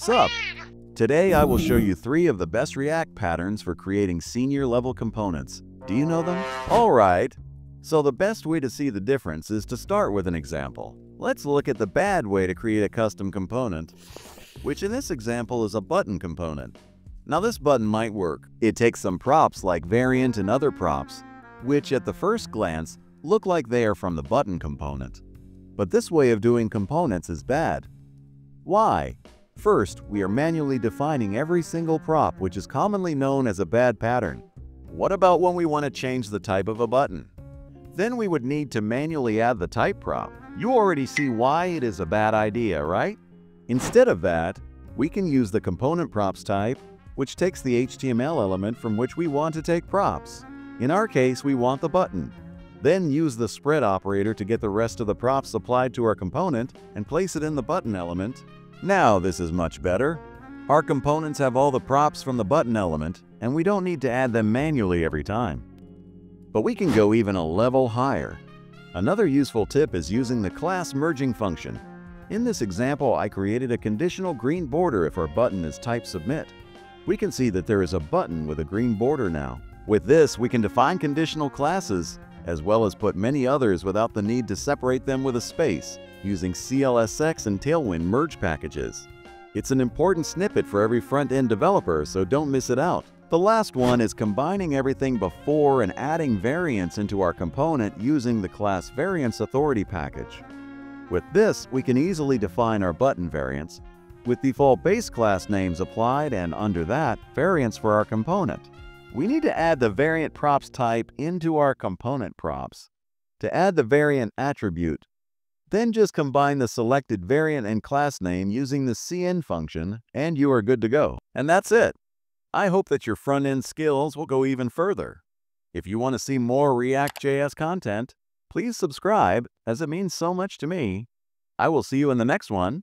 Sup! Today I will show you three of the best React patterns for creating senior level components. Do you know them? Alright, so the best way to see the difference is to start with an example. Let's look at the bad way to create a custom component, which in this example is a button component. Now this button might work. It takes some props like variant and other props, which at the first glance look like they are from the button component. But this way of doing components is bad. Why? First, we are manually defining every single prop which is commonly known as a bad pattern. What about when we want to change the type of a button? Then we would need to manually add the type prop. You already see why it is a bad idea, right? Instead of that, we can use the component props type, which takes the HTML element from which we want to take props. In our case, we want the button. Then use the spread operator to get the rest of the props applied to our component and place it in the button element. Now this is much better. Our components have all the props from the button element, and we don't need to add them manually every time. But we can go even a level higher. Another useful tip is using the class merging function. In this example, I created a conditional green border if our button is type submit. We can see that there is a button with a green border now. With this, we can define conditional classes, as well as put many others without the need to separate them with a space, using CLSX and Tailwind merge packages. It's an important snippet for every front-end developer, so don't miss it out. The last one is combining everything before and adding variants into our component using the class Variance Authority package. With this, we can easily define our button variants, with default base class names applied and under that, variants for our component. We need to add the variant props type into our component props. To add the variant attribute, then just combine the selected variant and class name using the cn function, and you are good to go. And that's it. I hope that your front-end skills will go even further. If you want to see more React.js content, please subscribe as it means so much to me. I will see you in the next one.